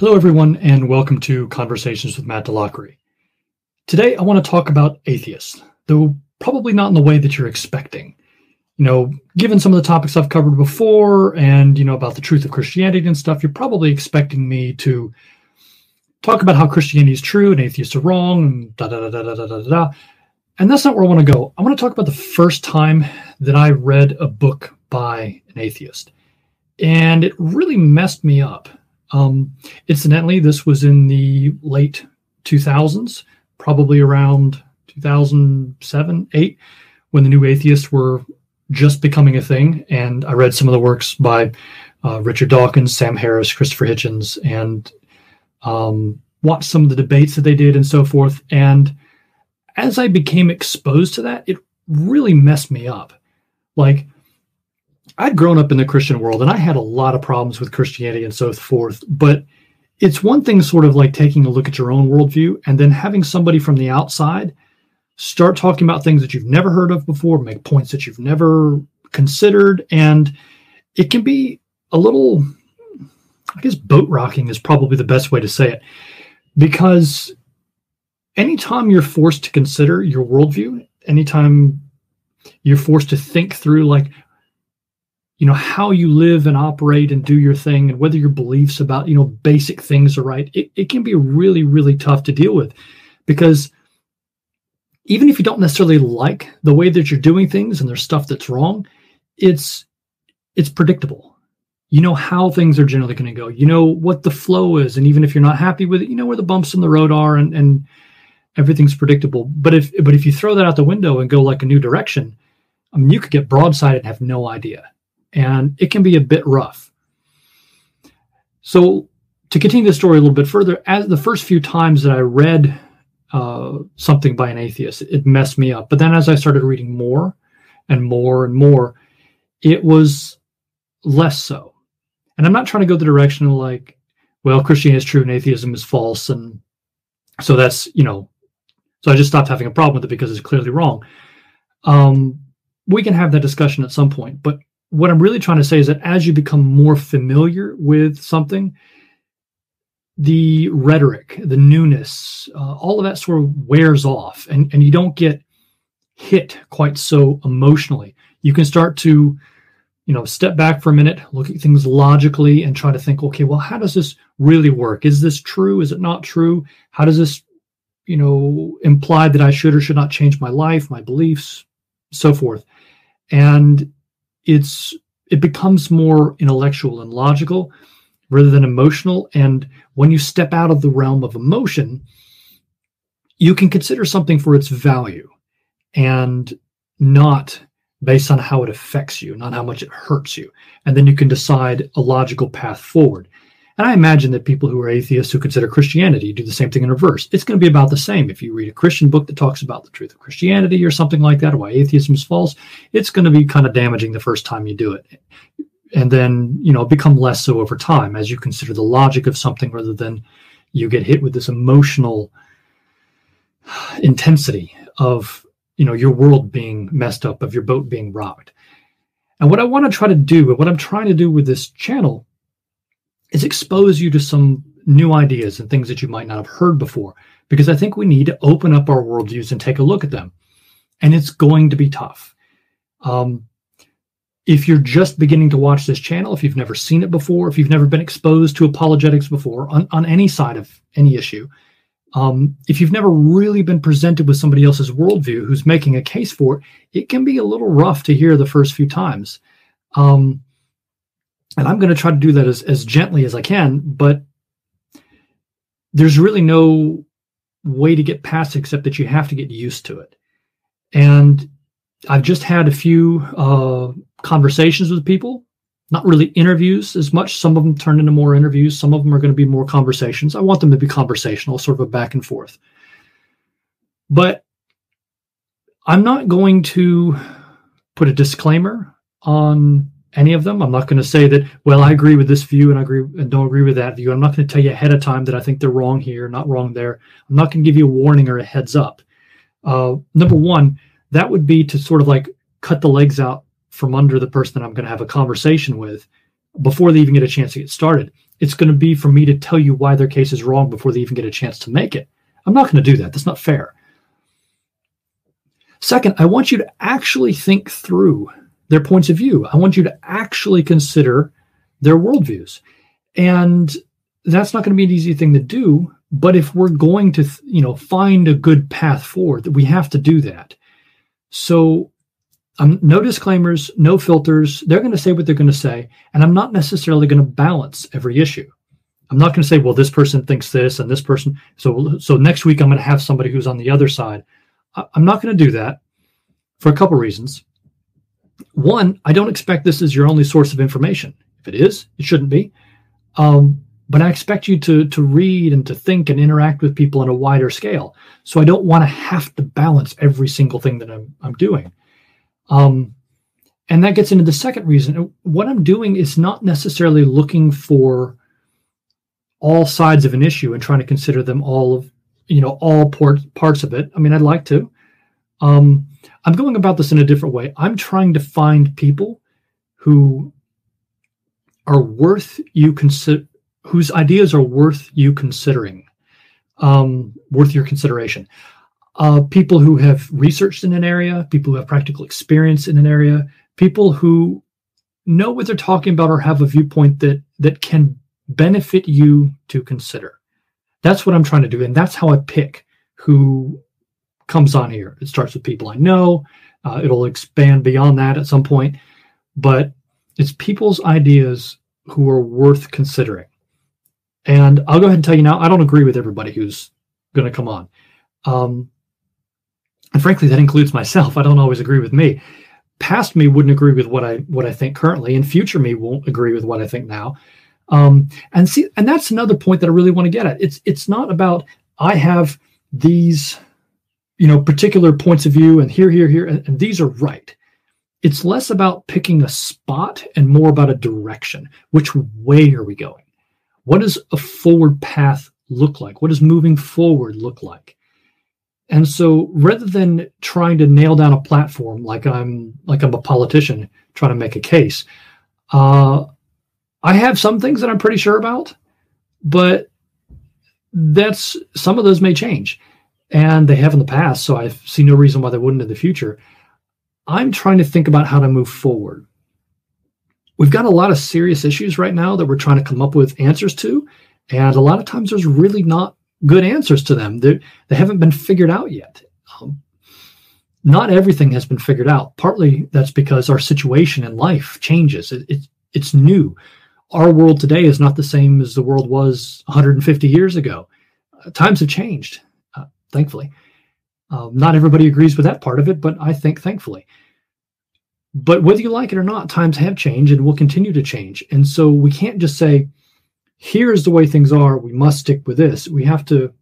Hello, everyone, and welcome to Conversations with Matt DeLockery. Today, I want to talk about atheists, though probably not in the way that you're expecting. You know, given some of the topics I've covered before and, you know, about the truth of Christianity and stuff, you're probably expecting me to talk about how Christianity is true and atheists are wrong and da da da da da da da. And that's not where I want to go. I want to talk about the first time that I read a book by an atheist. And it really messed me up um, incidentally, this was in the late 2000s, probably around 2007, 8, when the New Atheists were just becoming a thing. And I read some of the works by uh, Richard Dawkins, Sam Harris, Christopher Hitchens, and um, watched some of the debates that they did and so forth. And as I became exposed to that, it really messed me up. Like, I'd grown up in the Christian world and I had a lot of problems with Christianity and so forth. But it's one thing, sort of like taking a look at your own worldview and then having somebody from the outside start talking about things that you've never heard of before, make points that you've never considered. And it can be a little, I guess, boat rocking is probably the best way to say it. Because anytime you're forced to consider your worldview, anytime you're forced to think through, like, you know how you live and operate and do your thing and whether your beliefs about you know basic things are right it, it can be really really tough to deal with. Because even if you don't necessarily like the way that you're doing things and there's stuff that's wrong it's it's predictable. You know how things are generally going to go. You know what the flow is and even if you're not happy with it you know where the bumps in the road are and and everything's predictable. But if but if you throw that out the window and go like a new direction i mean you could get broadsided and have no idea and it can be a bit rough. So, to continue the story a little bit further, as the first few times that I read uh, something by an atheist, it messed me up. But then as I started reading more and more and more, it was less so. And I'm not trying to go the direction of like, well, Christianity is true and atheism is false. And so that's, you know, so I just stopped having a problem with it because it's clearly wrong. Um, we can have that discussion at some point. But what I'm really trying to say is that as you become more familiar with something, the rhetoric, the newness, uh, all of that sort of wears off, and, and you don't get hit quite so emotionally. You can start to, you know, step back for a minute, look at things logically, and try to think, okay, well, how does this really work? Is this true? Is it not true? How does this, you know, imply that I should or should not change my life, my beliefs, so forth? And it's it becomes more intellectual and logical rather than emotional. And when you step out of the realm of emotion you can consider something for its value and not based on how it affects you not how much it hurts you. And then you can decide a logical path forward and I imagine that people who are atheists who consider Christianity do the same thing in reverse. It's going to be about the same. If you read a Christian book that talks about the truth of Christianity or something like that, or why atheism is false, it's going to be kind of damaging the first time you do it. And then, you know, become less so over time as you consider the logic of something rather than you get hit with this emotional intensity of, you know, your world being messed up, of your boat being rocked. And what I want to try to do, what I'm trying to do with this channel is expose you to some new ideas and things that you might not have heard before. Because I think we need to open up our worldviews and take a look at them. And it's going to be tough. Um, if you're just beginning to watch this channel, if you've never seen it before, if you've never been exposed to apologetics before on, on any side of any issue, um, if you've never really been presented with somebody else's worldview who's making a case for it, it can be a little rough to hear the first few times. Um, and I'm going to try to do that as, as gently as I can, but there's really no way to get past except that you have to get used to it. And I've just had a few uh, conversations with people, not really interviews as much. Some of them turn into more interviews. Some of them are going to be more conversations. I want them to be conversational, sort of a back and forth. But I'm not going to put a disclaimer on any of them. I'm not going to say that, well, I agree with this view and I agree and don't agree with that view. I'm not going to tell you ahead of time that I think they're wrong here, not wrong there. I'm not going to give you a warning or a heads up. Uh, number one, that would be to sort of like cut the legs out from under the person that I'm going to have a conversation with before they even get a chance to get started. it's going to be for me to tell you why their case is wrong before they even get a chance to make it. I'm not going to do that. That's not fair. Second, I want you to actually think through their points of view. I want you to actually consider their worldviews. And that's not going to be an easy thing to do. But if we're going to, you know, find a good path forward, we have to do that. So um, no disclaimers, no filters. They're going to say what they're going to say. And I'm not necessarily going to balance every issue. I'm not going to say, well, this person thinks this and this person. So, so next week I'm going to have somebody who's on the other side. I'm not going to do that for a couple reasons. One, I don't expect this is your only source of information. If it is, it shouldn't be. Um, but I expect you to to read and to think and interact with people on a wider scale. So I don't want to have to balance every single thing that I'm I'm doing. Um, and that gets into the second reason. What I'm doing is not necessarily looking for all sides of an issue and trying to consider them all of you know all port, parts of it. I mean, I'd like to. Um, I'm going about this in a different way. I'm trying to find people who are worth you consider, whose ideas are worth you considering, um, worth your consideration. Uh, people who have researched in an area, people who have practical experience in an area, people who know what they're talking about or have a viewpoint that that can benefit you to consider. That's what I'm trying to do, and that's how I pick who comes on here. It starts with people I know. Uh, it'll expand beyond that at some point, but it's people's ideas who are worth considering. And I'll go ahead and tell you now, I don't agree with everybody who's going to come on. Um, and frankly, that includes myself. I don't always agree with me. Past me wouldn't agree with what I what I think currently, and future me won't agree with what I think now. Um, and see, and that's another point that I really want to get at. It's it's not about I have these you know particular points of view and here here here and, and these are right. It's less about picking a spot and more about a direction. Which way are we going? What does a forward path look like? What does moving forward look like? And so rather than trying to nail down a platform like i'm like i'm a politician trying to make a case uh, i have some things that i'm pretty sure about but that's some of those may change and they have in the past. So I see no reason why they wouldn't in the future. I'm trying to think about how to move forward. We've got a lot of serious issues right now that we're trying to come up with answers to. And a lot of times there's really not good answers to them. They're, they have not been figured out yet. Um, not everything has been figured out. Partly that's because our situation in life changes. It, it, it's new. Our world today is not the same as the world was 150 years ago. Uh, times have changed thankfully. Um, not everybody agrees with that part of it, but I think thankfully. But whether you like it or not, times have changed and will continue to change. And so we can't just say, here's the way things are, we must stick with this. We have to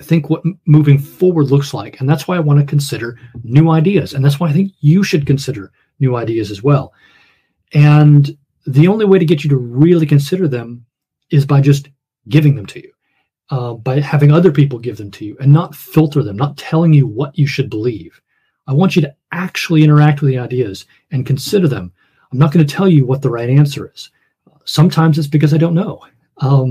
think what moving forward looks like. And that's why I want to consider new ideas. And that's why I think you should consider new ideas as well. And the only way to get you to really consider them is by just giving them to you uh, by having other people give them to you and not filter them, not telling you what you should believe. I want you to actually interact with the ideas and consider them. I'm not going to tell you what the right answer is. Sometimes it's because I don't know, because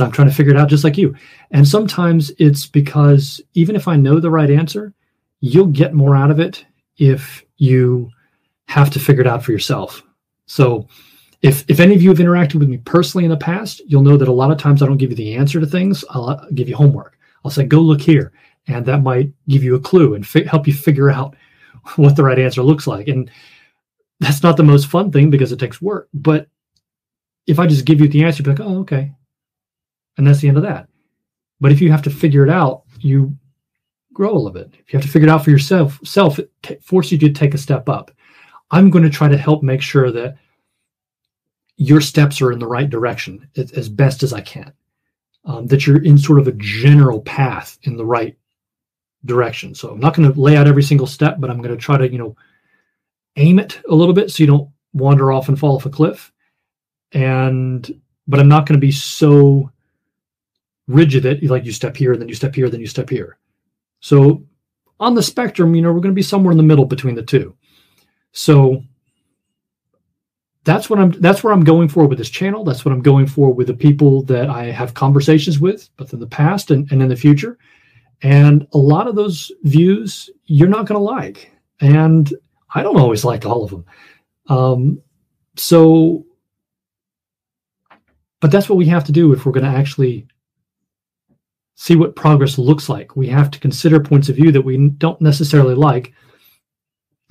um, I'm trying to figure it out just like you. And sometimes it's because even if I know the right answer, you'll get more out of it if you have to figure it out for yourself. So if if any of you have interacted with me personally in the past, you'll know that a lot of times I don't give you the answer to things. I'll uh, give you homework. I'll say, go look here, and that might give you a clue and fi- help you figure out what the right answer looks like. And that's not the most fun thing because it takes work. But if I just give you the answer, you'll be like, oh, okay, and that's the end of that. But if you have to figure it out, you grow a little bit. If you have to figure it out for yourself, self, it t- forces you to take a step up. I'm going to try to help make sure that your steps are in the right direction as best as I can. Um, that you're in sort of a general path in the right direction. So I'm not going to lay out every single step, but I'm going to try to, you know, aim it a little bit so you don't wander off and fall off a cliff. And but I'm not going to be so rigid that like you step here, then you step here, then you step here. So on the spectrum, you know, we're going to be somewhere in the middle between the two. So that's what I'm that's where I'm going for with this channel. That's what I'm going for with the people that I have conversations with, both in the past and, and in the future. And a lot of those views you're not going to like. And I don't always like all of them. Um, so, but that's what we have to do if we're going to actually see what progress looks like. We have to consider points of view that we don't necessarily like,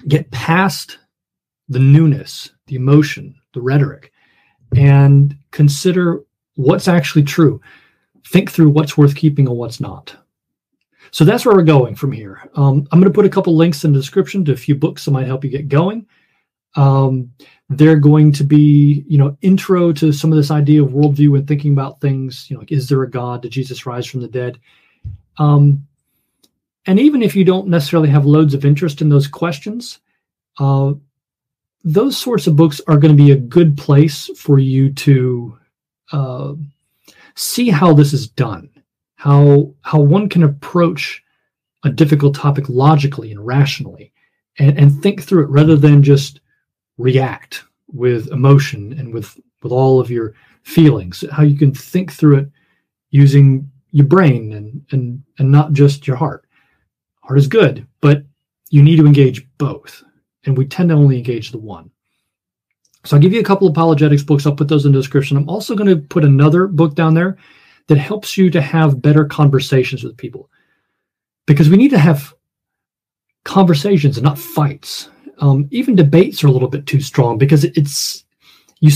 get past the newness, the emotion, the rhetoric, and consider what's actually true. Think through what's worth keeping and what's not. So that's where we're going from here. Um, I'm going to put a couple links in the description to a few books that might help you get going. Um, they're going to be, you know, intro to some of this idea of worldview and thinking about things. You know, like is there a God? Did Jesus rise from the dead? Um, and even if you don't necessarily have loads of interest in those questions, uh, those sorts of books are going to be a good place for you to uh, see how this is done, how how one can approach a difficult topic logically and rationally, and, and think through it rather than just react with emotion and with with all of your feelings. How you can think through it using your brain and and and not just your heart. Heart is good, but you need to engage both and we tend to only engage the one. So I'll give you a couple of apologetics books. I'll put those in the description. I'm also going to put another book down there that helps you to have better conversations with people because we need to have conversations and not fights. Um, even debates are a little bit too strong because it's you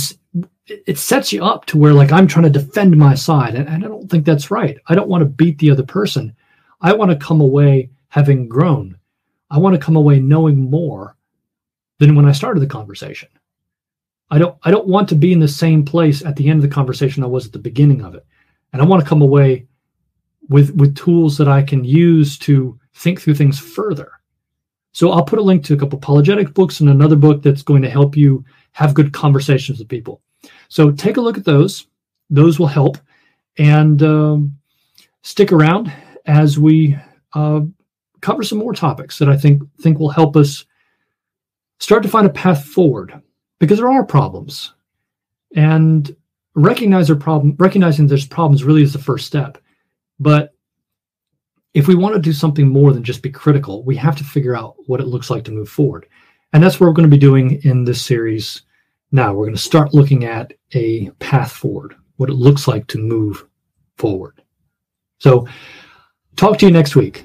it sets you up to where like I'm trying to defend my side and, and I don't think that's right. I don't want to beat the other person. I want to come away having grown. I want to come away knowing more than when I started the conversation. I don't I don't want to be in the same place at the end of the conversation I was at the beginning of it. And I want to come away with with tools that I can use to think through things further. So I'll put a link to a couple apologetic books and another book that's going to help you have good conversations with people. So take a look at those. Those will help. And um, stick around as we uh, cover some more topics that I think think will help us start to find a path forward because there are problems. And recognize problem recognizing there's problems really is the first step. But if we want to do something more than just be critical we have to figure out what it looks like to move forward. And that's what we're going to be doing in this series now. We're going to start looking at a path forward what it looks like to move forward. So talk to you next week